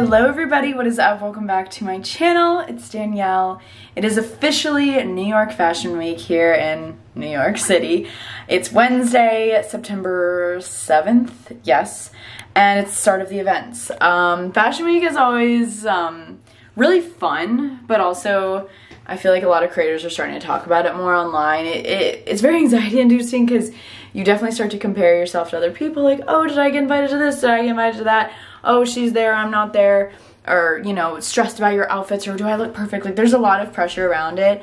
Hello everybody, what is up? Welcome back to my channel. It's Danielle. It is officially New York Fashion Week here in New York City. It's Wednesday, September 7th, yes, and it's the start of the events. Um, Fashion Week is always um, really fun, but also I feel like a lot of creators are starting to talk about it more online. It, it, it's very anxiety inducing because you definitely start to compare yourself to other people like, oh, did I get invited to this? Did I get invited to that? Oh, she's there, I'm not there, or, you know, stressed about your outfits, or do I look perfect? Like, there's a lot of pressure around it.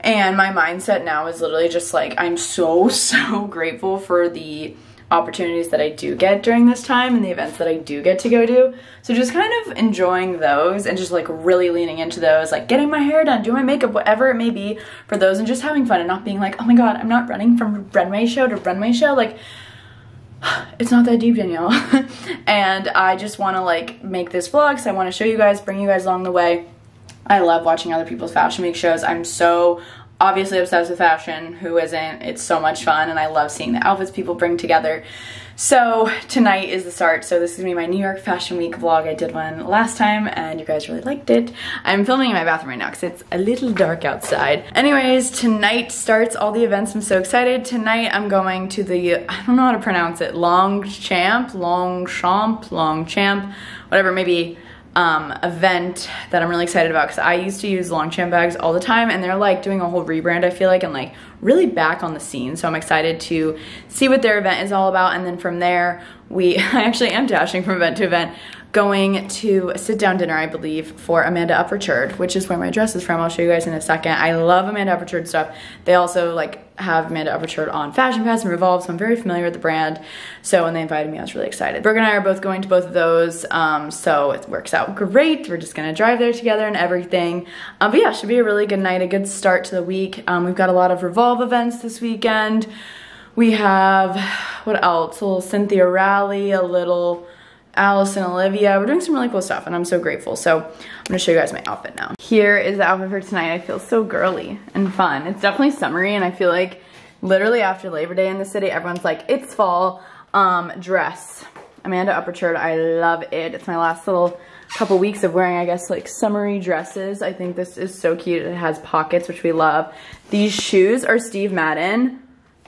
And my mindset now is literally just like, I'm so, so grateful for the opportunities that I do get during this time and the events that I do get to go to. So just kind of enjoying those and just like really leaning into those, like getting my hair done, doing my makeup, whatever it may be for those and just having fun and not being like, oh my god, I'm not running from runway show to runway show. Like it's not that deep, Danielle. and I just want to like make this vlog so I want to show you guys, bring you guys along the way. I love watching other people's fashion week shows. I'm so obviously obsessed with fashion. Who isn't? It's so much fun and I love seeing the outfits people bring together. So tonight is the start. So this is gonna be my New York Fashion Week vlog. I did one last time and you guys really liked it. I'm filming in my bathroom right now because it's a little dark outside. Anyways, tonight starts all the events. I'm so excited. Tonight I'm going to the, I don't know how to pronounce it, Longchamp, Longchamp, Longchamp, whatever, maybe um, event that I'm really excited about because I used to use Longchamp bags all the time and they're like doing a whole rebrand I feel like and like really back on the scene. So I'm excited to see what their event is all about and then from there we I actually am dashing from event to event going to a sit down dinner, I believe, for Amanda Uprichard, which is where my dress is from. I'll show you guys in a second. I love Amanda Uprichard stuff. They also like have Amanda Uprichard on Fashion Pass and Revolve, so I'm very familiar with the brand. So when they invited me, I was really excited. Brooke and I are both going to both of those, um, so it works out great. We're just gonna drive there together and everything. Um, but yeah, should be a really good night, a good start to the week. Um, we've got a lot of Revolve events this weekend. We have, what else? A little Cynthia Rowley, a little Alice and Olivia. We're doing some really cool stuff and I'm so grateful. So I'm gonna show you guys my outfit now. Here is the outfit for tonight. I feel so girly and fun. It's definitely summery and I feel like literally after Labor Day in the city, everyone's like, it's fall um, dress. Amanda Uprichard, I love it. It's my last little couple weeks of wearing, I guess, like summery dresses. I think this is so cute. It has pockets, which we love. These shoes are Steve Madden.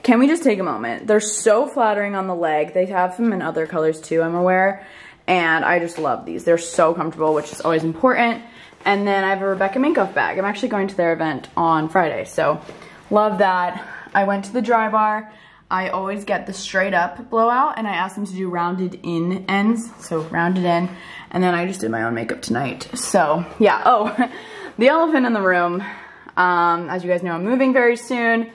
Can we just take a moment? They're so flattering on the leg. They have them in other colors too, I'm aware. And I just love these. They're so comfortable, which is always important. And then I have a Rebecca Minkoff bag. I'm actually going to their event on Friday, so love that. I went to the dry bar. I always get the straight up blowout and I asked them to do rounded in ends, so rounded in. And then I just did my own makeup tonight. So yeah, oh, the elephant in the room. Um, as you guys know, I'm moving very soon.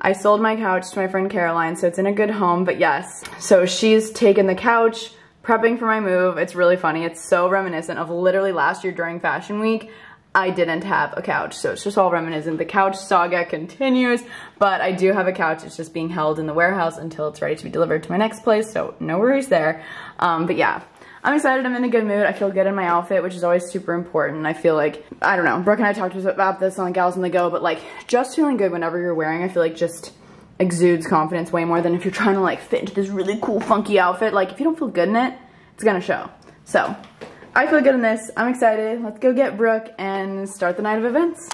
I sold my couch to my friend Caroline, so it's in a good home, but yes. So she's taken the couch, prepping for my move. It's really funny. It's so reminiscent of literally last year during Fashion Week. I didn't have a couch, so it's just all reminiscent. The couch saga continues, but I do have a couch. It's just being held in the warehouse until it's ready to be delivered to my next place, so no worries there. Um, but yeah, I'm excited, I'm in a good mood. I feel good in my outfit, which is always super important. I feel like, I don't know, Brooke and I talked about this on Gals on the Go, but like just feeling good whenever you're wearing, I feel like just exudes confidence way more than if you're trying to like fit into this really cool funky outfit. Like if you don't feel good in it, it's gonna show. So I feel good in this. I'm excited. Let's go get Brooke and start the night of events.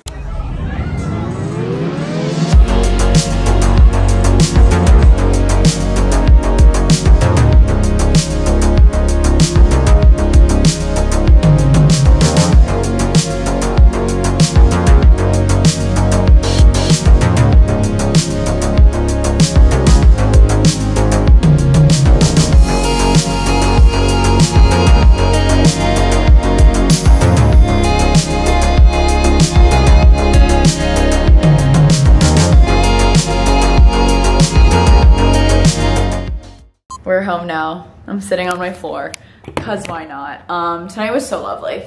Sitting on my floor, cause why not? Um, tonight was so lovely.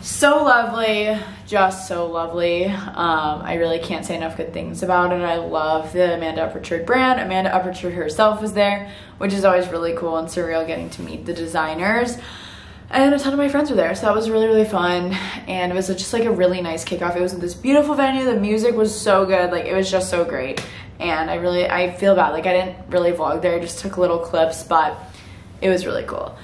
So lovely, just so lovely. Um, I really can't say enough good things about it. I love the Amanda Uprichard brand. Amanda Uprichard herself was there, which is always really cool and surreal getting to meet the designers. And a ton of my friends were there, so that was really, really fun. And it was just like a really nice kickoff. It was in this beautiful venue. The music was so good. Like, it was just so great and I really, I feel bad. Like I didn't really vlog there, I just took little clips, but it was really cool.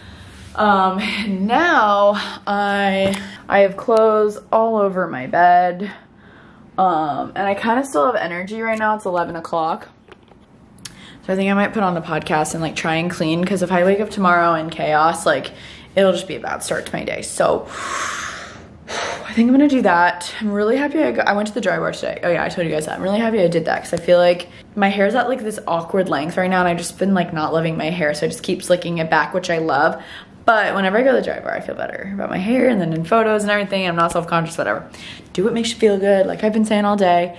Um, now I, I have clothes all over my bed. Um, and I kind of still have energy right now. It's 11 o'clock. So I think I might put on the podcast and like try and clean because if I wake up tomorrow in chaos, like it'll just be a bad start to my day. So I think I'm gonna do that. I'm really happy I, got, I went to the dry bar today. Oh yeah, I told you guys that. I'm really happy I did that because I feel like my hair's at like this awkward length right now and I've just been like not loving my hair. So I just keep slicking it back, which I love. But whenever I go to the dry bar, I feel better about my hair and then in photos and everything. I'm not self-conscious, whatever. Do what makes you feel good, like I've been saying all day.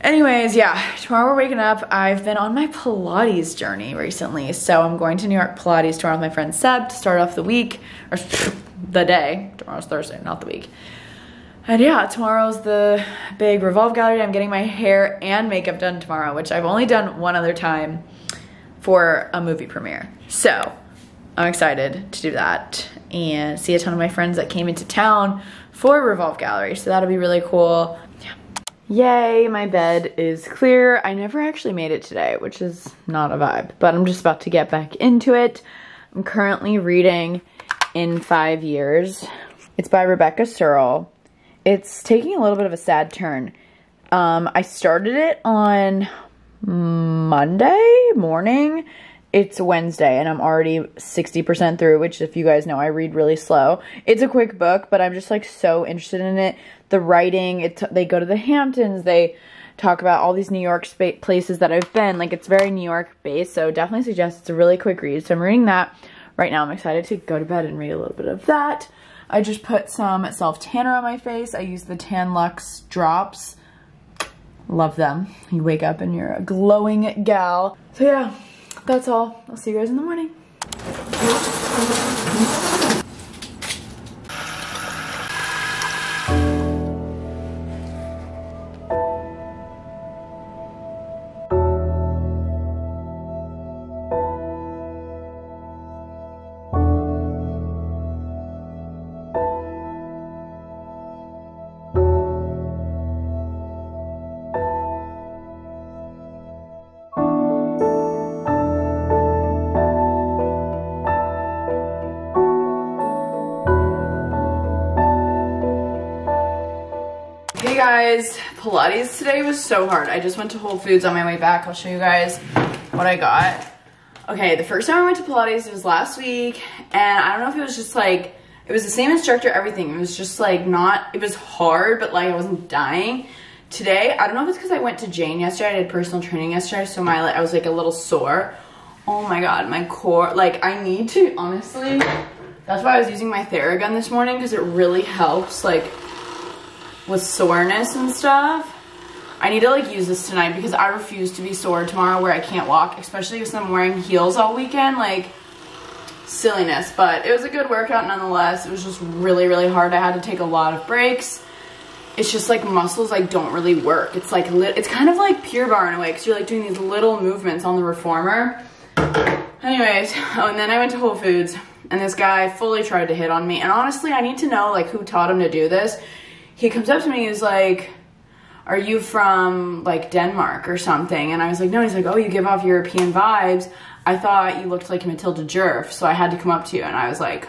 Anyways, yeah, tomorrow we're waking up. I've been on my Pilates journey recently. So I'm going to New York Pilates tomorrow with my friend Seb to start off the week, or the day. Tomorrow's Thursday, not the week. And yeah, tomorrow's the big Revolve Gallery. I'm getting my hair and makeup done tomorrow, which I've only done one other time for a movie premiere. So I'm excited to do that and see a ton of my friends that came into town for Revolve Gallery. So that'll be really cool. Yeah. Yay, my bed is clear. I never actually made it today, which is not a vibe, but I'm just about to get back into it. I'm currently reading In Five Years. It's by Rebecca Serle. It's taking a little bit of a sad turn. Um, I started it on Monday morning it's Wednesday and I'm already 60% through, which if you guys know, I read really slow. It's a quick book, but I'm just like so interested in it. The writing, it they go to the Hamptons, they talk about all these New York places that I've been. Like it's very New York based, so definitely suggest it's a really quick read. So I'm reading that right now. I'm excited to go to bed and read a little bit of that. I just put some self tanner on my face. I use the Tan-Luxe drops. Love them. You wake up and you're a glowing gal. So yeah, that's all. I'll see you guys in the morning. Pilates today was so hard. I just went to Whole Foods on my way back. I'll show you guys what I got. Okay, the first time I went to Pilates was last week, and I don't know if it was just like, it was the same instructor, everything. It was just like not, it was hard, but like I wasn't dying. Today, I don't know if it's because I went to Jane yesterday, I did personal training yesterday, so my, I was like a little sore. Oh my god, my core, like I need to, honestly, that's why I was using my Theragun this morning, because it really helps, like, with soreness and stuff. I need to like use this tonight because I refuse to be sore tomorrow where I can't walk, especially if I'm wearing heels all weekend. Like, silliness. But it was a good workout nonetheless. It was just really, really hard. I had to take a lot of breaks. It's just like muscles like don't really work. It's like, it's kind of like Pure Barre in a way because you're like doing these little movements on the reformer. Anyways, oh, and then I went to Whole Foods and this guy fully tried to hit on me. And honestly, I need to know like who taught him to do this he comes up to me, he's like, are you from like Denmark or something? And I was like, no. He's like, oh, you give off European vibes. I thought you looked like Matilda Djerf, so I had to come up to you. And I was like,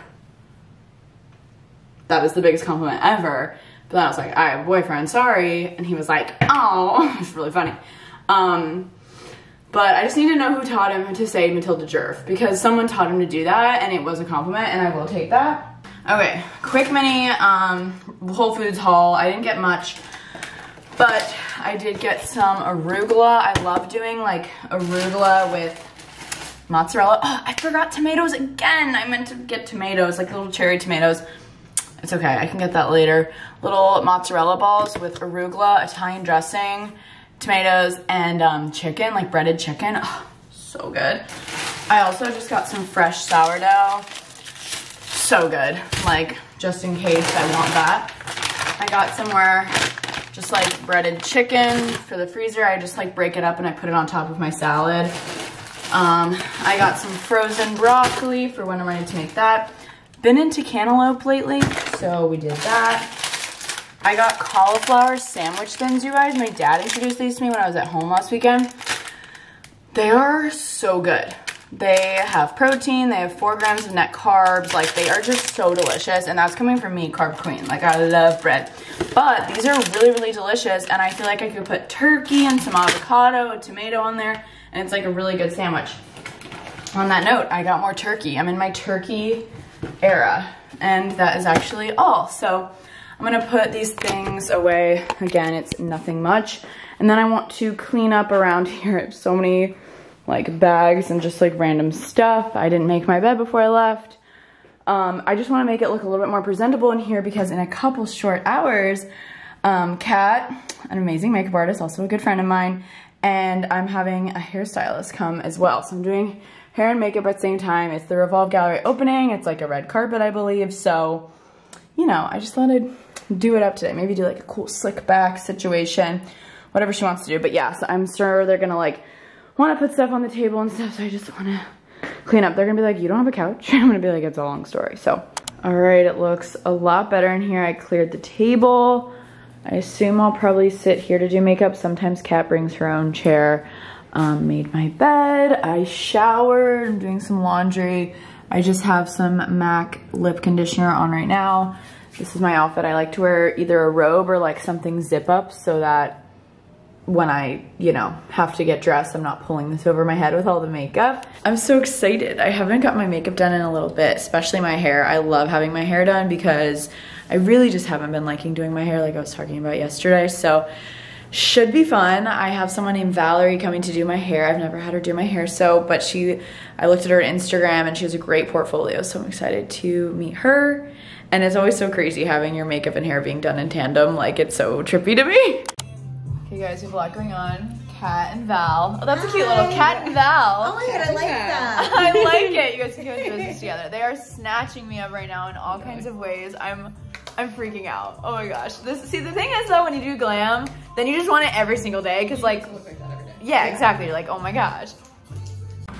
that is the biggest compliment ever. But then I was like, I have a boyfriend, sorry. And he was like, oh, it's really funny. Um, but I just need to know who taught him to say Matilda Djerf because someone taught him to do that and it was a compliment and I will take that. Okay, quick mini um, Whole Foods haul. I didn't get much, but I did get some arugula. I love doing like arugula with mozzarella. Oh, I forgot tomatoes again. I meant to get tomatoes, like little cherry tomatoes. It's okay, I can get that later. Little mozzarella balls with arugula, Italian dressing, tomatoes, and um, chicken, like breaded chicken. Oh, so good. I also just got some fresh sourdough so good. Like, just in case I want that. I got somewhere just like breaded chicken for the freezer. I just like break it up and I put it on top of my salad. Um, I got some frozen broccoli for when I'm ready to make that. Been into cantaloupe lately, so we did that. I got cauliflower sandwich thins, you guys. My dad introduced these to me when I was at home last weekend. They are so good. They have protein, they have four grams of net carbs. Like they are just so delicious. And that's coming from me, carb queen. Like I love bread. But these are really, really delicious. And I feel like I could put turkey and some avocado, a tomato on there. And it's like a really good sandwich. On that note, I got more turkey. I'm in my turkey era. And that is actually all. So I'm gonna put these things away. Again, it's nothing much. And then I want to clean up around here. So many like bags and just like random stuff. I didn't make my bed before I left. Um, I just want to make it look a little bit more presentable in here because in a couple short hours, um, Kat, an amazing makeup artist, also a good friend of mine, and I'm having a hairstylist come as well. So I'm doing hair and makeup at the same time. It's the Revolve Gallery opening. It's like a red carpet, I believe. So, you know, I just thought I'd do it up today. Maybe do like a cool slick back situation, whatever she wants to do. But yeah, so I'm sure they're gonna like want to put stuff on the table and stuff, so I just want to clean up. They're going to be like, you don't have a couch? I'm going to be like, it's a long story. So, all right, it looks a lot better in here. I cleared the table. I assume I'll probably sit here to do makeup. Sometimes Kat brings her own chair. Um, made my bed. I showered. I'm doing some laundry. I just have some MAC lip conditioner on right now. This is my outfit. I like to wear either a robe or like something zip up so that when I, you know, have to get dressed, I'm not pulling this over my head with all the makeup. I'm so excited. I haven't got my makeup done in a little bit, especially my hair. I love having my hair done because I really just haven't been liking doing my hair like I was talking about yesterday. So should be fun. I have someone named Valerie coming to do my hair. I've never had her do my hair, so, but she, I looked at her on Instagram and she has a great portfolio, so I'm excited to meet her. And it's always so crazy having your makeup and hair being done in tandem. Like, it's so trippy to me. Okay, guys, we have a lot going on. Cat and Val. Oh, that's a cute little cat and Val. Oh my god, I like that. I like it. You guys can go do this together. They are snatching me up right now in all kinds of ways. I'm I'm freaking out. Oh my gosh. This see the thing is though when you do glam, then you just want it every single day because like like yeah, exactly. You're like, oh my gosh.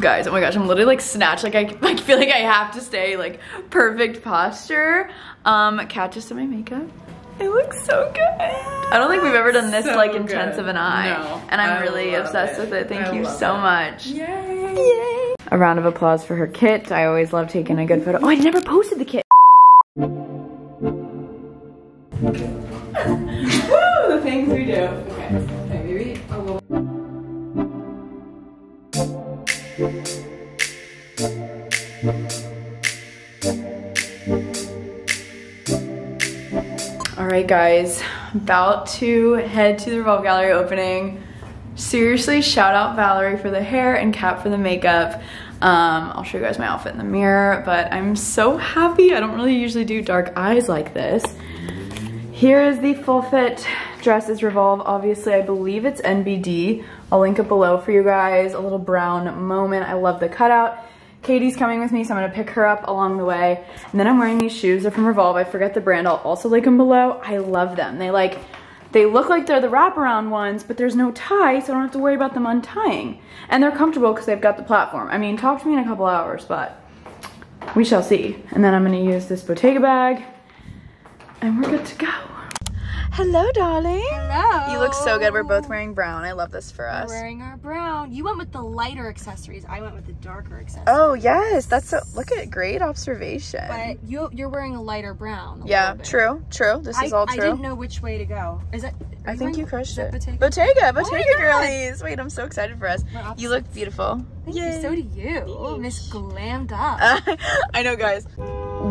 Guys, oh my gosh, I'm literally like snatched. Like I like feel like I have to stay like perfect posture. Um, Kat just did my makeup. It looks so good. I don't think we've ever done this so like intense good. of an eye. No, and I'm I really obsessed it. with it. Thank I you so it. much. Yay. Yay. A round of applause for her kit. I always love taking a good photo. Oh, I never posted the kit. Guys, about to head to the Revolve Gallery opening. Seriously, shout out Valerie for the hair and Kat for the makeup. Um, I'll show you guys my outfit in the mirror, but I'm so happy. I don't really usually do dark eyes like this. Here is the full fit dresses Revolve. Obviously, I believe it's NBD. I'll link it below for you guys. A little brown moment. I love the cutout. Katie's coming with me, so I'm gonna pick her up along the way. And then I'm wearing these shoes. They're from Revolve. I forget the brand. I'll also link them below. I love them. They like, they look like they're the wraparound ones, but there's no tie, so I don't have to worry about them untying. And they're comfortable because they've got the platform. I mean, talk to me in a couple hours, but we shall see. And then I'm gonna use this Bottega bag, and we're good to go. Hello, darling. Hello. You look so good. We're both wearing brown. I love this for us. We're wearing our brown. You went with the lighter accessories. I went with the darker accessories. Oh, yes. That's a, look at great observation. But you, you're wearing a lighter brown. A yeah, true, true. This I, is all true. I didn't know which way to go. Is it? I think you crushed it. Bottega, Bottega, oh Bottega oh girlies. Wait, I'm so excited for us. You look beautiful. Thank Yay. you. So do you. Oh, Miss Glammed Up. I know, guys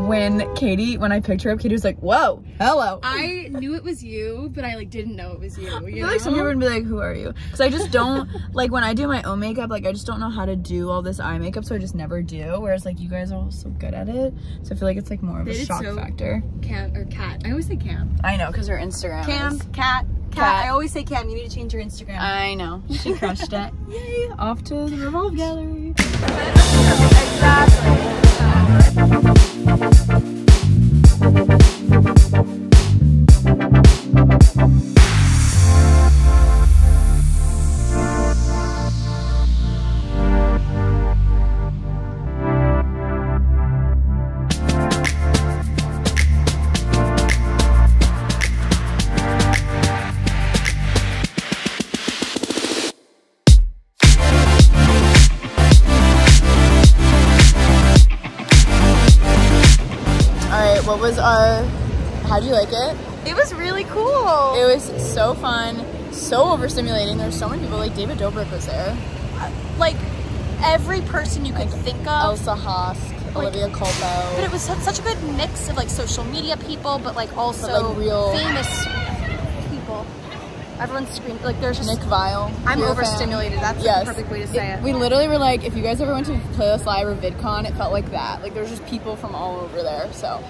when Katie, when I picked her up, Katie was like, whoa, hello. I knew it was you, but I like didn't know it was you. you I feel know? like some people would be like, who are you? Because I just don't, like when I do my own makeup, like I just don't know how to do all this eye makeup, so I just never do. Whereas like you guys are all so good at it. So I feel like it's like more of a shock so factor. Cam or cat. I always say Cam. I know, because her Instagram Cam, is... cat, Cat. I always say Cam, you need to change your Instagram. I know. She crushed it. Yay, off to the Revolve Gallery. exactly. What how'd you like it? It was really cool. It was so fun, so overstimulating. There's so many people, like David Dobrik was there. Uh, like every person you could think of. Elsa Hosk, Olivia Culpo. But it was such a good mix of like social media people, but like also But, like, real- famous people. Everyone's screaming. Like there's just Nick Vile. I'm You're fan. overstimulated. That's Yes. the perfect way to say it. We literally were like, if you guys ever went to Playlist Live or VidCon, it felt like that. Like there's just people from all over there. So,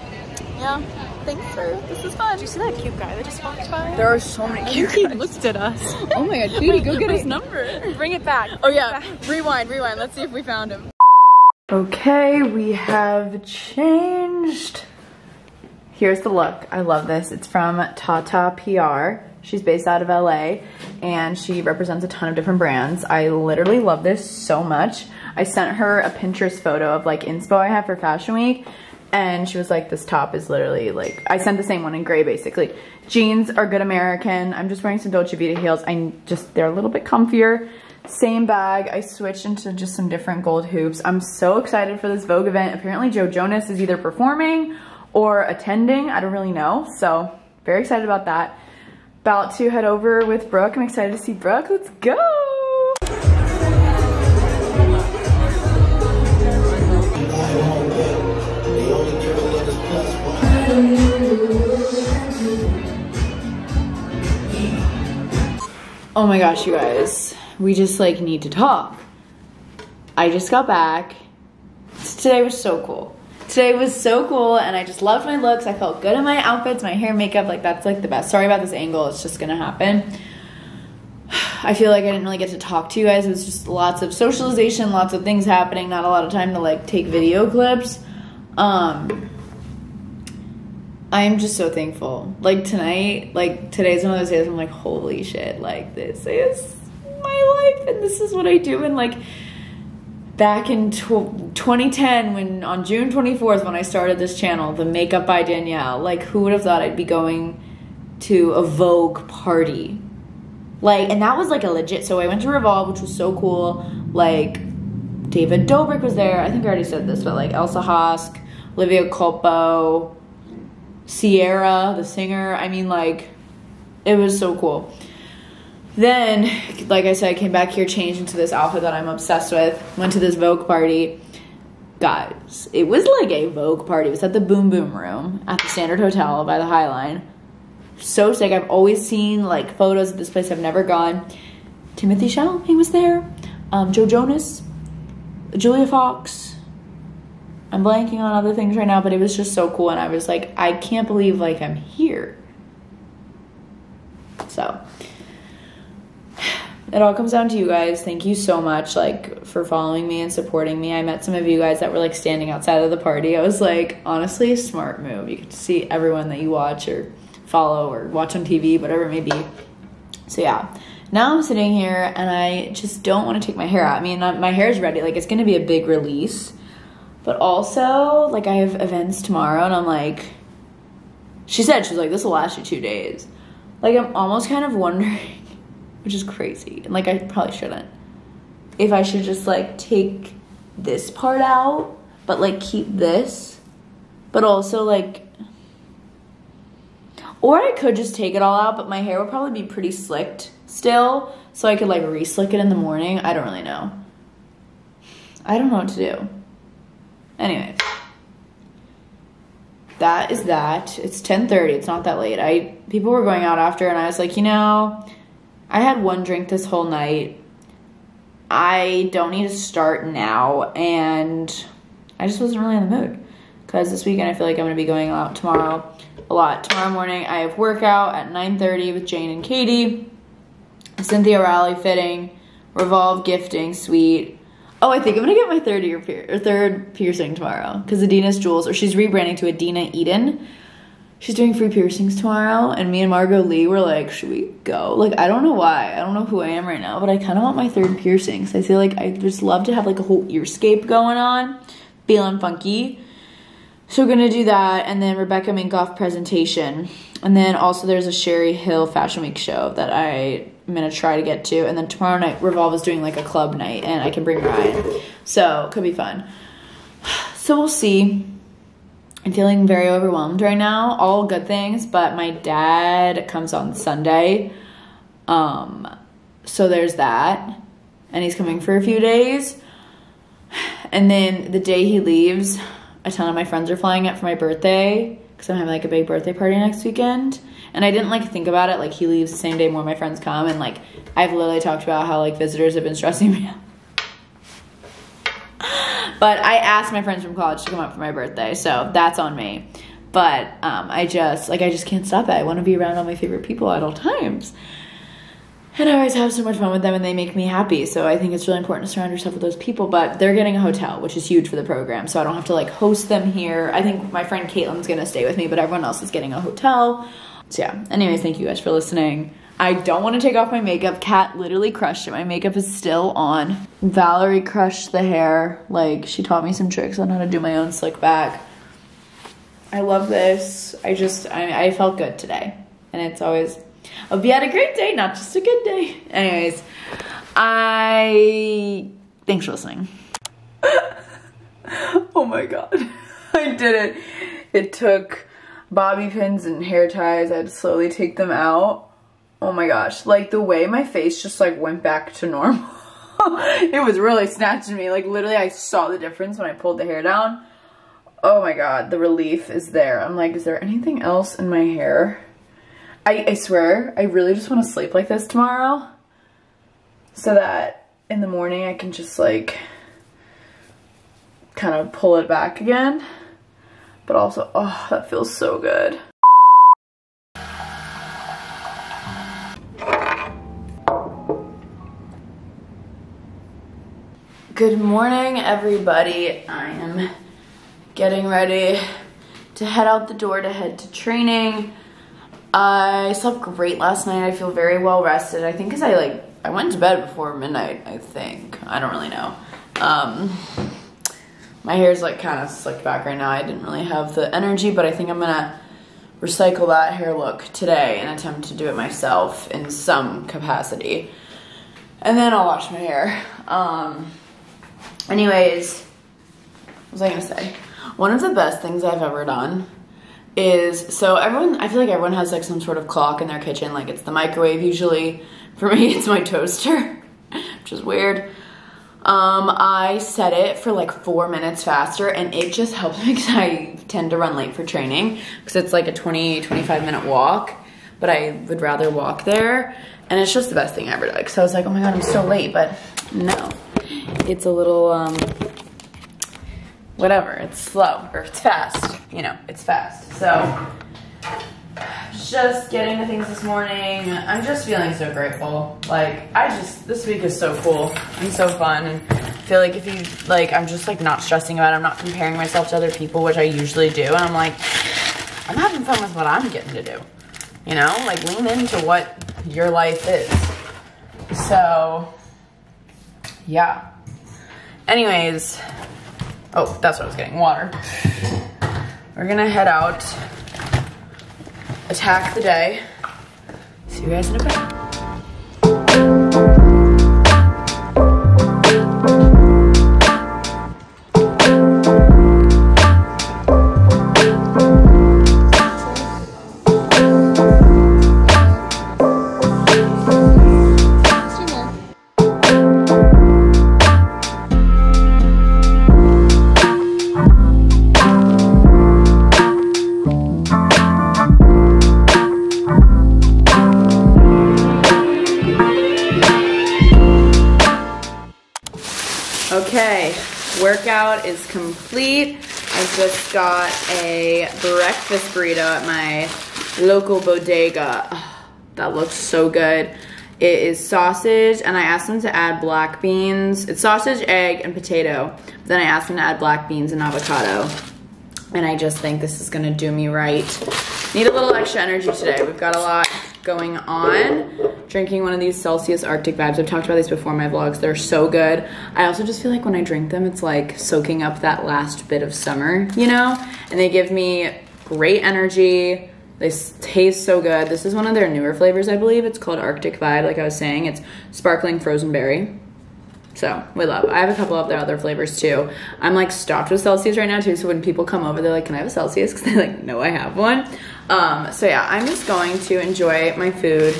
yeah. Thanks for this is fun. Did you see that cute guy that just walked by? There are so many cute he looked at us. Oh my god, Katie, go get his number. Bring it back. Oh yeah, rewind, rewind. Let's see if we found him. Okay, we have changed. Here's the look. I love this. It's from Tata PR. She's based out of LA and she represents a ton of different brands. I literally love this so much. I sent her a Pinterest photo of like inspo I have for Fashion Week and she was like, this top is literally like, I sent the same one in gray basically. Jeans are good American. I'm just wearing some Dolce Vita heels. I just, they're a little bit comfier. Same bag. I switched into just some different gold hoops. I'm so excited for this Vogue event. Apparently Joe Jonas is either performing or attending. I don't really know. So very excited about that. About to head over with Brooke. I'm excited to see Brooke. Let's go. Oh my gosh, you guys. We just like need to talk. I just got back. Today was so cool. Today was so cool and I just loved my looks. I felt good in my outfits, my hair, makeup, like that's like the best. Sorry about this angle, it's just gonna happen. I feel like I didn't really get to talk to you guys. It was just lots of socialization, lots of things happening, not a lot of time to like take video clips. Um I'm just so thankful. Like tonight, like today's one of those days I'm like, holy shit, like this is my life and this is what I do. And like back in tw 2010, when on June 24th, when I started this channel, the Makeup by Danielle, like who would have thought I'd be going to a Vogue party? Like, and that was like a legit. So I went to Revolve, which was so cool. Like, David Dobrik was there. I think I already said this, but like Elsa Hosk, Olivia Culpo, Ciara, the singer. I mean, like, it was so cool. Then, like I said, I came back here, changed into this outfit that I'm obsessed with. Went to this Vogue party. Guys, it was like a Vogue party. It was at the Boom Boom Room at the Standard Hotel by the High Line. So sick. I've always seen like photos of this place. I've never gone. Timothée Chalamet he was there. Um, Joe Jonas, Julia Fox. I'm blanking on other things right now, but it was just so cool, and I was like, I can't believe like I'm here. So it all comes down to you guys. Thank you so much, like, for following me and supporting me. I met some of you guys that were like standing outside of the party. I was like, honestly, a smart move. You get to see everyone that you watch or follow or watch on TV, whatever it may be. So yeah, now I'm sitting here and I just don't want to take my hair out. I mean, my hair is ready. Like, it's gonna be a big release, but also like I have events tomorrow, and I'm like, she said she's like, this will last you two days. Like, I'm almost kind of wondering which is crazy. And like I probably shouldn't. If I should just like take this part out, but like keep this, but also like or I could just take it all out, but my hair would probably be pretty slicked still, so I could like re-slick it in the morning. I don't really know. I don't know what to do. Anyways. That is that. It's 10:30. It's not that late. I people were going out after and I was like, "You know, I had one drink this whole night. I don't need to start now, and I just wasn't really in the mood. Because this weekend I feel like I'm gonna be going out tomorrow a lot. Tomorrow morning I have workout at 9:30 with Jane and Katie, Cynthia Rowley fitting, Revolve gifting suite. Oh, I think I'm gonna get my third ear pier- or third piercing tomorrow. Because Adina's Jewels, or she's rebranding to Adina Eden. She's doing free piercings tomorrow and me and margot lee were like should we go? Like i don't know why. I don't know who i am right now but i kind of want my third piercing So i feel like i just love to have like a whole earscape going on feeling funky. So we're gonna do that and then rebecca minkoff presentation. And then also there's a Sherri Hill fashion week show that i am gonna try to get to and then tomorrow night revolve is doing like a club night and i can bring ryan so it could be fun so we'll see I'm feeling very overwhelmed right now. All good things, but my dad comes on Sunday. Um, so there's that. And he's coming for a few days. And then the day he leaves, a ton of my friends are flying out for my birthday because I'm having like a big birthday party next weekend. And I didn't like think about it. Like he leaves the same day more my friends come, and like I've literally talked about how like visitors have been stressing me out. But I asked my friends from college to come up for my birthday, so that's on me. But um, I just like I just can't stop it. I want to be around all my favorite people at all times. And I always have so much fun with them and they make me happy. So I think it's really important to surround yourself with those people. But they're getting a hotel, which is huge for the program. So I don't have to like host them here. I think my friend Caitlin's gonna stay with me, but everyone else is getting a hotel. So yeah. Anyways, thank you guys for listening. I don't want to take off my makeup. Kat literally crushed it. My makeup is still on. Valerie crushed the hair. Like she taught me some tricks on how to do my own slick back. I love this. I just I, I felt good today. And it's always hope you had a great day, not just a good day. Anyways, I thanks for listening. oh my god. I did it. It took bobby pins and hair ties. I had to slowly take them out. Oh my gosh. Like the way my face just like went back to normal. it was really snatching me. Like literally I saw the difference when I pulled the hair down. Oh my god, the relief is there. I'm like, is there anything else in my hair? I, I swear, I really just want to sleep like this tomorrow. So that in the morning I can just like kind of pull it back again. But also, oh, that feels so good. Good morning, everybody. I am getting ready to head out the door to head to training. I slept great last night. I feel very well rested. I think because I like I went to bed before midnight. I think I don't really know. Um, my hair is like kind of slicked back right now. I didn't really have the energy, but I think I'm gonna recycle that hair look today and attempt to do it myself in some capacity. And then I'll wash my hair. Um, anyways, what was I gonna say? One of the best things I've ever done is so everyone I feel like everyone has like some sort of clock in their kitchen like it's the microwave usually for me it's my toaster which is weird um I set it for like four minutes faster and it just helps me because I tend to run late for training because it's like a 20 25 minute walk but I would rather walk there and it's just the best thing ever like so I was like oh my god I'm so late but no it's a little um whatever. It's slow or it's fast. You know, it's fast. So just getting the things this morning. I'm just feeling so grateful. Like I just this week is so cool and so fun and I feel like if you like I'm just like not stressing about it. I'm not comparing myself to other people, which I usually do. And I'm like, I'm having fun with what I'm getting to do. You know, like lean into what your life is. So yeah. Anyways, Oh, that's what I was getting, water. We're gonna head out, attack the day. See you guys in a bit. I just got a breakfast burrito at my local bodega. Oh, that looks so good. It is sausage, and I asked them to add black beans. It's sausage, egg, and potato. Then I asked them to add black beans and avocado. And I just think this is gonna do me right. Need a little extra energy today. We've got a lot going on. Drinking one of these Celsius Arctic Vibes. I've talked about these before in my vlogs. They're so good. I also just feel like when I drink them, it's like soaking up that last bit of summer, you know? And they give me great energy. They taste so good. This is one of their newer flavors, I believe. It's called Arctic Vibe, like I was saying. It's sparkling frozen berry. So we love. I have a couple of their other flavors too. I'm like stocked with Celsius right now too. So when people come over, they're like, "Can I have a Celsius?" Because they're like, "No, I have one." Um, so yeah, I'm just going to enjoy my food,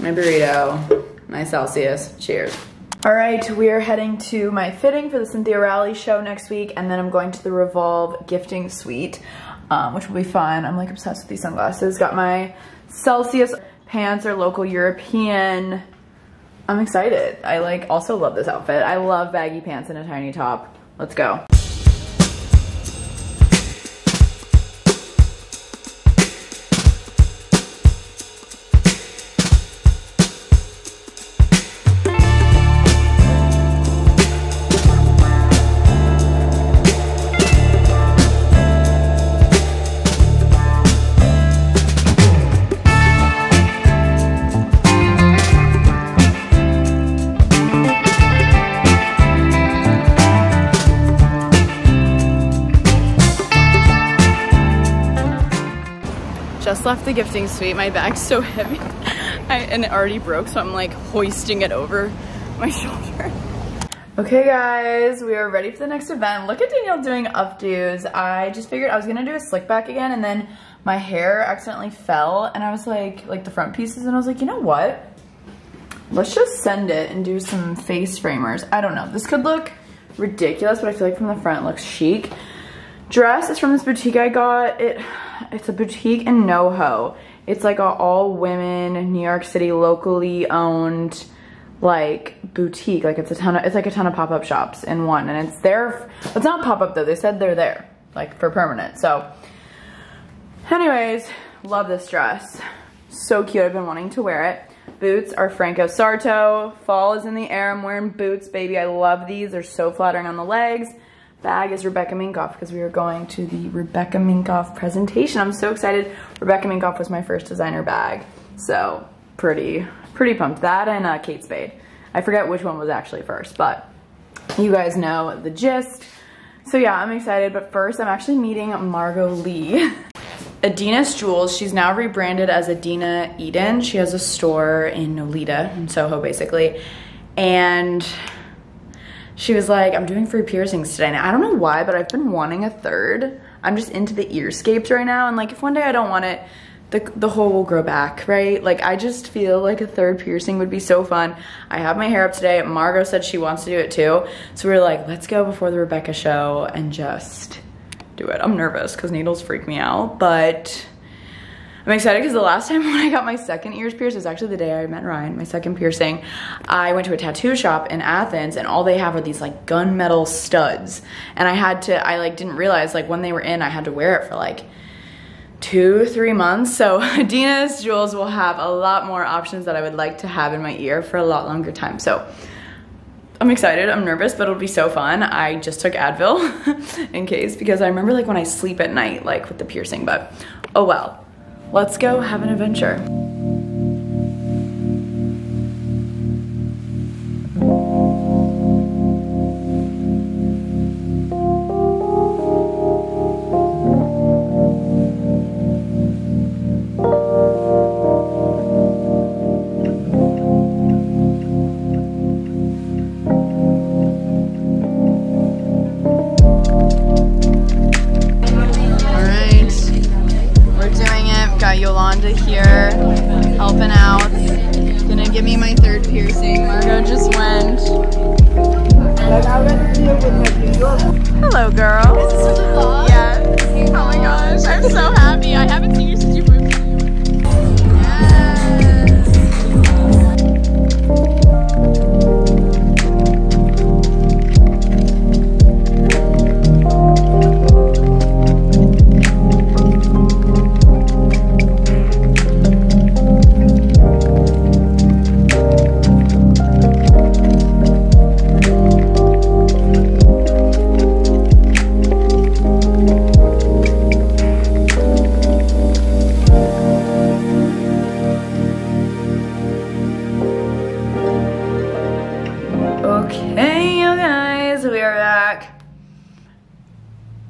my burrito, my Celsius. Cheers. All right, we are heading to my fitting for the Cynthia Rowley show next week, and then I'm going to the Revolve gifting suite, um, which will be fun. I'm like obsessed with these sunglasses. Got my Celsius pants, are local European. I'm excited. I like also love this outfit. I love baggy pants and a tiny top. Let's go. Left the gifting suite. My bag's so heavy I, and it already broke, so I'm like hoisting it over my shoulder. Okay guys, we are ready for the next event. Look at Danielle doing updos. I just figured I was gonna do a slick back again and then my hair accidentally fell and I was like, like the front pieces and I was like, you know what? Let's just send it and do some face framers. I don't know, this could look ridiculous, but I feel like from the front it looks chic. Dress is from this boutique I got. It it's a boutique in NoHo. It's like a all women New York City locally owned like boutique. Like it's a ton of it's like a ton of pop-up shops in one and it's there it's not pop-up though. They said they're there like for permanent. So anyways, love this dress. So cute. I've been wanting to wear it. Boots are Franco Sarto. Fall is in the air. I'm wearing boots, baby. I love these. They're so flattering on the legs bag is Rebecca Minkoff because we are going to the Rebecca Minkoff presentation. I'm so excited. Rebecca Minkoff was my first designer bag. So pretty, pretty pumped. That and uh, Kate Spade. I forget which one was actually first, but you guys know the gist. So yeah, I'm excited, but first I'm actually meeting Margot Lee. Adina's Jewels, she's now rebranded as Adina Eden. She has a store in Nolita, in Soho basically. And she was like, I'm doing free piercings today. And I don't know why, but I've been wanting a third. I'm just into the earscapes right now. And like, if one day I don't want it, the, the hole will grow back, right? Like, I just feel like a third piercing would be so fun. I have my hair up today. Margot said she wants to do it too. So we are like, let's go before the Rebecca show and just do it. I'm nervous because needles freak me out, but I'm excited because the last time when I got my second ears pierced was actually the day I met Ryan, my second piercing. I went to a tattoo shop in Athens and all they have are these like gunmetal studs. And I had to, I like didn't realize like when they were in, I had to wear it for like two, three months. So Adina's Jewels will have a lot more options that I would like to have in my ear for a lot longer time. So I'm excited, I'm nervous, but it'll be so fun. I just took Advil in case because I remember like when I sleep at night, like with the piercing, but oh well. Let's go have an adventure.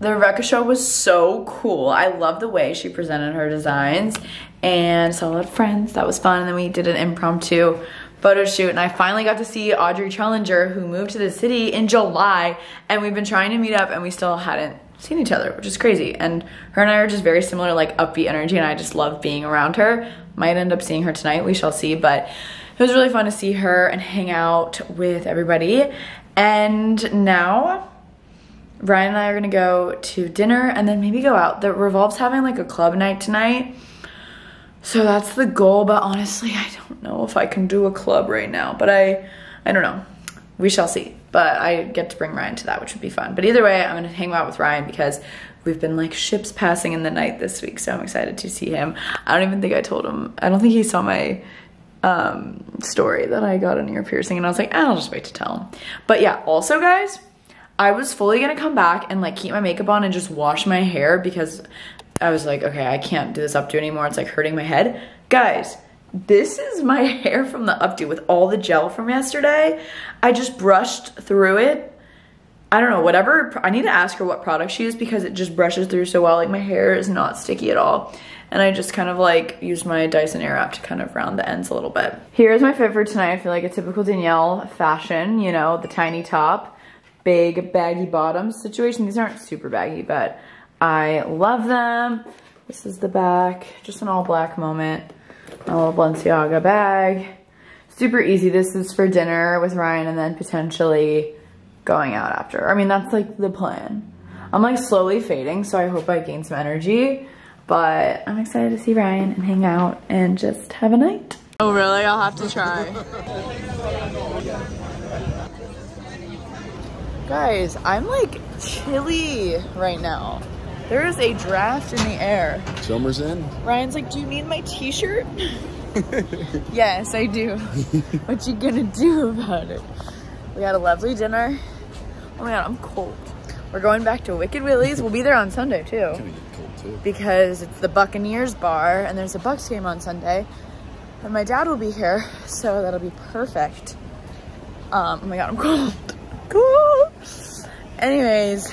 The Rebecca show was so cool. I love the way she presented her designs and saw a lot of friends. That was fun. And then we did an impromptu photo shoot and I finally got to see Audrey Challenger who moved to the city in July and we've been trying to meet up and we still hadn't seen each other, which is crazy. And her and I are just very similar, like upbeat energy and I just love being around her. Might end up seeing her tonight, we shall see, but it was really fun to see her and hang out with everybody. And now Ryan and I are gonna go to dinner and then maybe go out. The Revolve's having like a club night tonight. So that's the goal, but honestly, I don't know if I can do a club right now, but I, I don't know. We shall see, but I get to bring Ryan to that, which would be fun. But either way, I'm gonna hang out with Ryan because we've been like ships passing in the night this week, so I'm excited to see him. I don't even think I told him, I don't think he saw my um, story that I got an ear piercing and I was like, I'll just wait to tell him. But yeah, also guys, I was fully gonna come back and like keep my makeup on and just wash my hair because I was like, okay, I can't do this updo anymore. It's like hurting my head. Guys, this is my hair from the updo with all the gel from yesterday. I just brushed through it. I don't know, whatever. I need to ask her what product she used because it just brushes through so well. Like my hair is not sticky at all. And I just kind of like used my Dyson Airwrap to kind of round the ends a little bit. Here's my fit for tonight. I feel like a typical Danielle fashion, you know, the tiny top, big baggy bottoms situation. These aren't super baggy, but I love them. This is the back, just an all black moment. A little Balenciaga bag. Super easy. This is for dinner with Ryan and then potentially going out after. I mean, that's like the plan. I'm like slowly fading, so I hope I gain some energy. But I'm excited to see Ryan and hang out and just have a night. Oh really? I'll have to try. Guys, I'm like chilly right now. There is a draft in the air. Summer's in. Ryan's like, do you need my t-shirt? yes, I do. what you gonna do about it? We had a lovely dinner. Oh my god, I'm cold. We're going back to Wicked Willy's. We'll be there on Sunday too. too. Because it's the Buccaneers bar and there's a Bucks game on Sunday. And my dad will be here, so that'll be perfect. Um, oh my god, I'm cold. Cool. Anyways,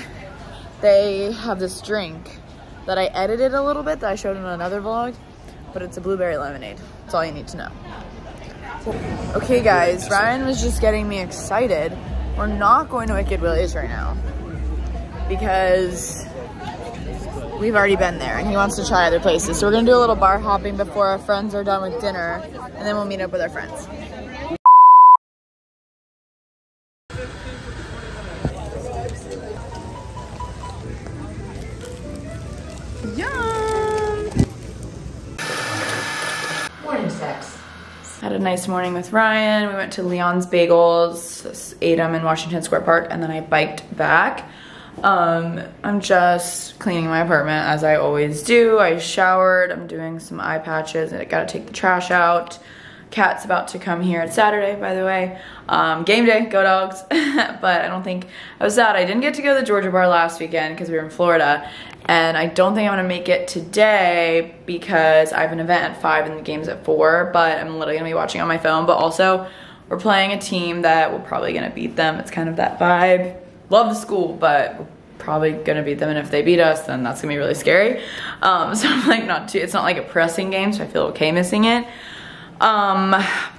they have this drink that I edited a little bit that I showed in another vlog, but it's a blueberry lemonade. That's all you need to know. Okay guys, Ryan was just getting me excited. We're not going to Wicked Willy's right now because we've already been there and he wants to try other places. So we're gonna do a little bar hopping before our friends are done with dinner and then we'll meet up with our friends. Nice morning with Ryan. We went to Leon's Bagels, ate them in Washington Square Park, and then I biked back. Um, I'm just cleaning my apartment as I always do. I showered, I'm doing some eye patches, and I gotta take the trash out. Kat's about to come here. It's Saturday, by the way. Um, game day, go dogs. but I don't think, I was sad. I didn't get to go to the Georgia bar last weekend because we were in Florida. And I don't think I'm gonna make it today because I have an event at five and the game's at four, but I'm literally gonna be watching on my phone. But also, we're playing a team that we're probably gonna beat them. It's kind of that vibe. Love the school, but probably gonna beat them. And if they beat us, then that's gonna be really scary. Um, so I'm like not too, it's not like a pressing game, so I feel okay missing it. Um,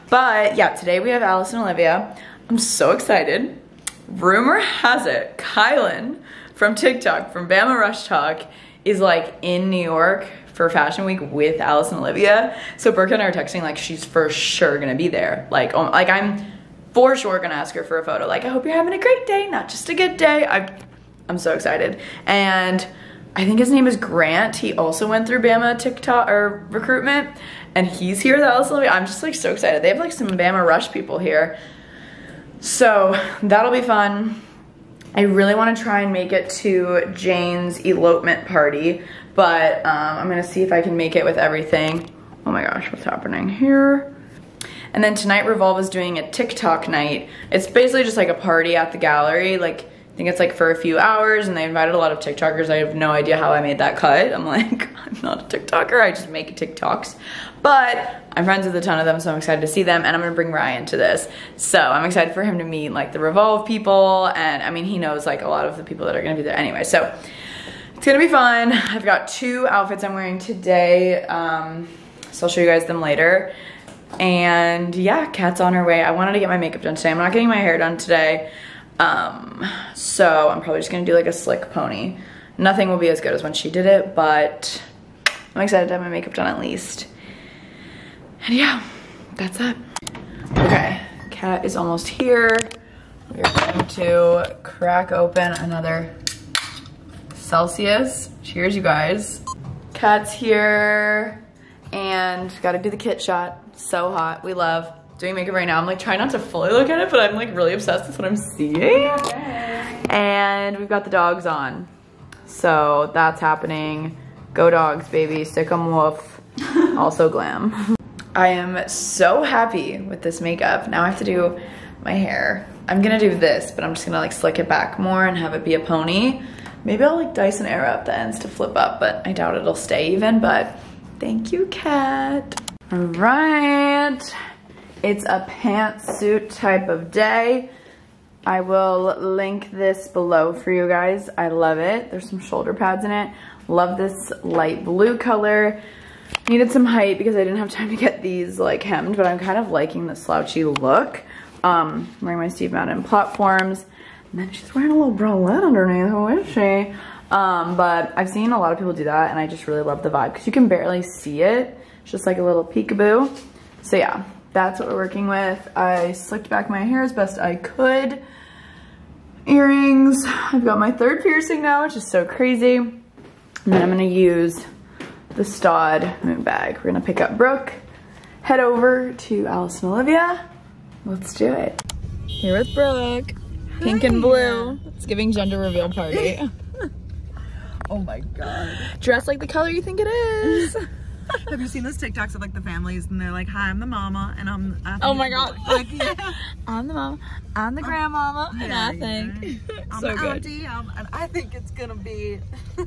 but yeah, today we have Alice and Olivia. I'm so excited. Rumor has it, Kylan from TikTok, from BamaRushTok, is like in New York for Fashion Week with Alice and Olivia. So Brooke and I are texting like she's for sure gonna be there. Like, um, like I'm for sure gonna ask her for a photo. Like, I hope you're having a great day, not just a good day. I, I'm so excited. And I think his name is Grant. He also went through Bama TikTok or recruitment and he's here Alice and I'm just like so excited. They have like some Bama Rush people here. So that'll be fun. I really want to try and make it to Jane's elopement party, but um, I'm gonna see if I can make it with everything. Oh my gosh, what's happening here? And then tonight Revolve is doing a TikTok night. It's basically just like a party at the gallery. Like, I think it's like for a few hours and they invited a lot of TikTokers. I have no idea how I made that cut. I'm like, I'm not a TikToker, I just make TikToks. But I'm friends with a ton of them, so I'm excited to see them and I'm gonna bring Ryan to this. So I'm excited for him to meet like the Revolve people and I mean, he knows like a lot of the people that are gonna be there anyway. So it's gonna be fun. I've got two outfits I'm wearing today. Um, so I'll show you guys them later. And yeah, Kat's on her way. I wanted to get my makeup done today. I'm not getting my hair done today. Um, so I'm probably just gonna do like a slick pony. Nothing will be as good as when she did it, but I'm excited to have my makeup done at least. And yeah, that's it. Okay, Kat is almost here. We're going to crack open another Celsius. Cheers, you guys. Kat's here and gotta do the kit shot. So hot, we love doing makeup right now. I'm like trying not to fully look at it, but I'm like really obsessed with what I'm seeing. And we've got the dogs on. So that's happening. Go dogs, baby. Stick 'em woof. also glam. I am so happy with this makeup. Now I have to do my hair. I'm gonna do this, but I'm just gonna like slick it back more and have it be a pony. Maybe I'll like dice an Dyson up the ends to flip up, but I doubt it'll stay even, but thank you, Kat. All right, it's a pantsuit type of day. I will link this below for you guys. I love it. There's some shoulder pads in it. Love this light blue color. Needed some height because I didn't have time to get these like hemmed, but I'm kind of liking the slouchy look. Um, wearing my Steve Madden platforms. And then she's wearing a little bralette underneath, who is she? Um, but I've seen a lot of people do that and I just really love the vibe because you can barely see it. It's just like a little peekaboo. So yeah, that's what we're working with. I slicked back my hair as best I could. Earrings. I've got my third piercing now, which is so crazy. And then I'm gonna use the Staud moon bag. We're gonna pick up Brooke, head over to Alice and Olivia. Let's do it. Here with Brooke, pink and blue. It's giving gender reveal party. Oh my god. Dress like the color you think it is. Have you seen those TikToks of like the families and they're like, "Hi, I'm the mama," and I'm. I Oh my God. Like, yeah. I'm the mom, I'm the grandmama, and Yeah, I think yeah. I'm so the good. auntie, um, and I think it's gonna be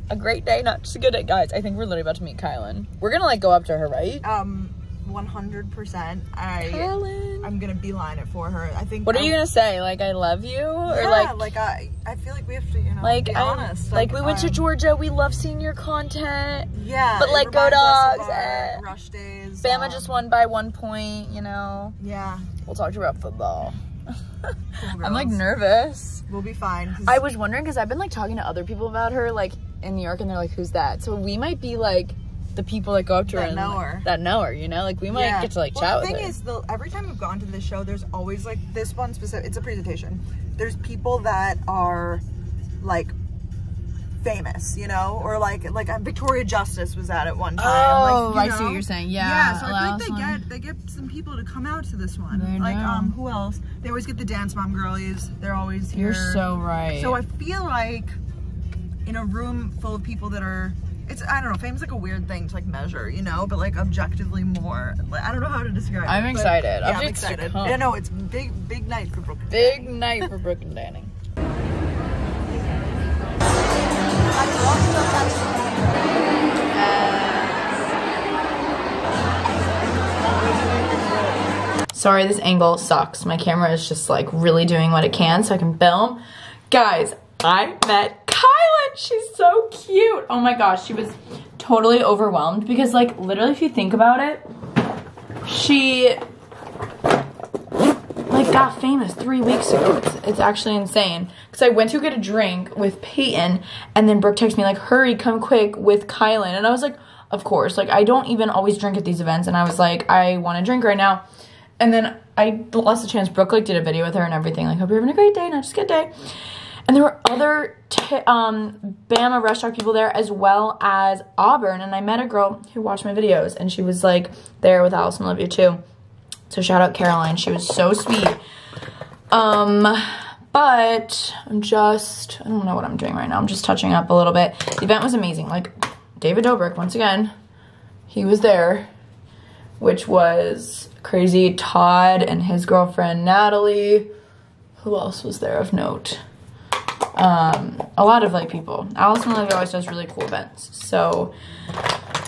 A great day, not just a good day. Guys, I think we're literally about to meet Kylan. We're gonna like go up to her, right? um 100%. I Kylan. I'm gonna beeline it for her. I think. What are you gonna say? Like I love you, or Yeah, like like I I feel like we have to you know like be honest. like, we went to um, Georgia. We love seeing your content. Yeah, but, like, go reminds us of dogs, eh. Rush days. Bama um, just won by one point. You know, Yeah. we'll talk to you about football. cool I'm like nervous. We'll be fine. I was wondering because I've been like talking to other people about her, like in New York, and they're like, "Who's that?" So we might be like the people that go up to her That and know like, her. that know her. You know, like we might Yeah. get to like well, chat the with thing her. is, the, every time we've gone to this show, there's always like this one specific. It's a presentation. There's people that are like famous, you know, or like like uh, Victoria Justice was at it one time. Oh, like, I see what you're saying. Yeah, Yeah, so I like they some- get they get some people to come out to this one. They like do. um, who else? They always get the dance mom girlies. They're always here. You're so right. So I feel like in a room full of people that are it's I don't know, fame's like a weird thing to like measure, you know, but like objectively more. like, I don't know how to describe it. I'm but- excited. Yeah, I'm Objects to excited. Yeah, no, it's big big night for Brooklyn. Big night for Brooke and Danny. Sorry, this angle sucks. My camera is just like really doing what it can so I can film. Guys, I met Kylan. She's so cute. Oh my gosh, she was totally overwhelmed because like literally if you think about it, she like got famous three weeks ago. It's, it's actually insane. Because I went to get a drink with Peyton, and then Brooke texted me like, "Hurry, come quick with Kylan," and I was like, "Of course." Like I don't even always drink at these events, and I was like, "I want to drink right now," and then I lost the chance. Brooke like did a video with her and everything. Like, hope you're having a great day, not just a good day. And there were other t- um, Bama Rush people there as well as Auburn. And I met a girl who watched my videos, and she was like there with and Olivia too. So shout out Caroline. She was so sweet. Um, but I'm just, I don't know what I'm doing right now. I'm just touching up a little bit. The event was amazing. Like David Dobrik, once again, he was there, which was crazy. Todd and his girlfriend Natalie. Who else was there of note? Um, a lot of like people. And Olivia always does really cool events. So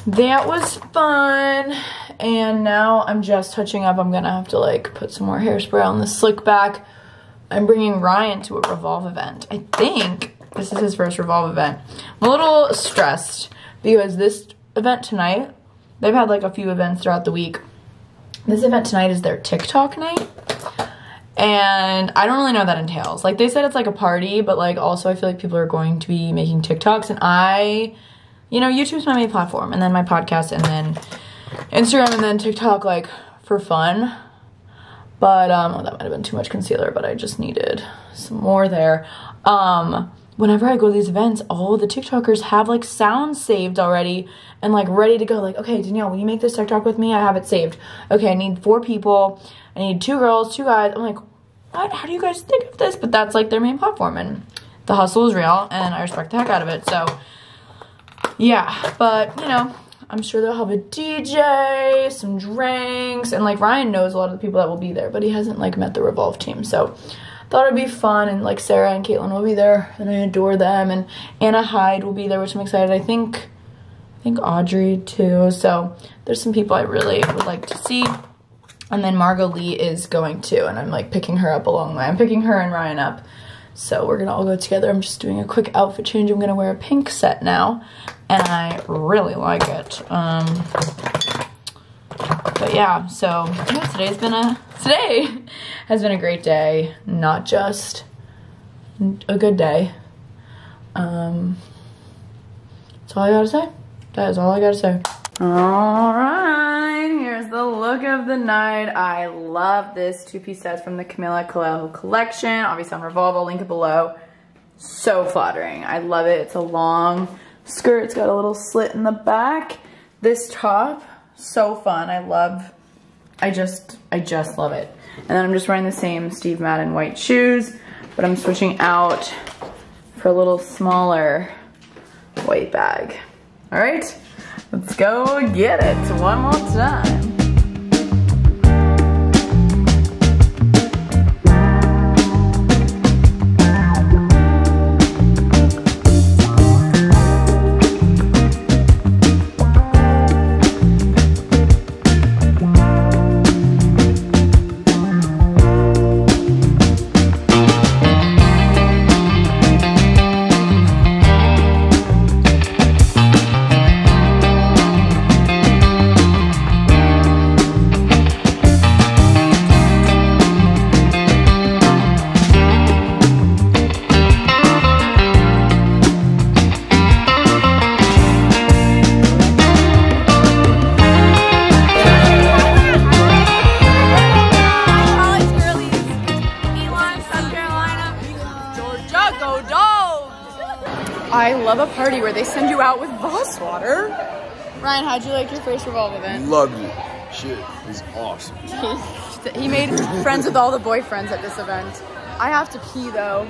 that was fun. And now I'm just touching up. I'm gonna have to like put some more hairspray on the slick back. I'm bringing Ryan to a Revolve event. I think this is his first Revolve event. I'm a little stressed because this event tonight, they've had like a few events throughout the week. this event tonight is their TikTok night. And I don't really know what that entails. Like they said it's like a party, but like also I feel like people are going to be making TikToks and I you know, YouTube's my main platform and then my podcast and then Instagram and then TikTok like for fun. But um oh, that might have been too much concealer, but I just needed some more there. Um whenever I go to these events, all the TikTokers have like sounds saved already and like ready to go. Like, okay, Danielle, will you make this TikTok with me? I have it saved. Okay, I need four people. I need two girls, two guys. I'm like, what? How do you guys think of this? But that's like their main platform and the hustle is real and I respect the heck out of it. So yeah, but you know, I'm sure they'll have a DJ, some drinks, and like Ryan knows a lot of the people that will be there, but he hasn't like met the Revolve team. So thought it'd be fun and like Sarah and Caitlin will be there and I adore them and Anna Hyde will be there, which I'm excited. I think I think Audrey too. So there's some people I really would like to see. And then Margot Lee is going too, and I'm like picking her up along the way. I'm picking her and Ryan up. So we're gonna all go together. I'm just doing a quick outfit change. I'm gonna wear a pink set now, and I really like it. Um, but yeah, so yeah, today's been a today has been a great day, not just a good day. Um, that's all I gotta say. That is all I gotta say. All right, here's the look of the night. I love this two-piece set from the Camila Coelho collection. Obviously on Revolve, I'll link it below. So flattering. I love it. It's a long skirt. It's got a little slit in the back. This top, so fun. I love, I just, I just love it. And then I'm just wearing the same Steve Madden white shoes, but I'm switching out for a little smaller white bag. All right? Let's go get it one more time. Awesome. he made friends with all the boyfriends at this event. I have to pee though.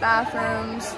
Bathrooms.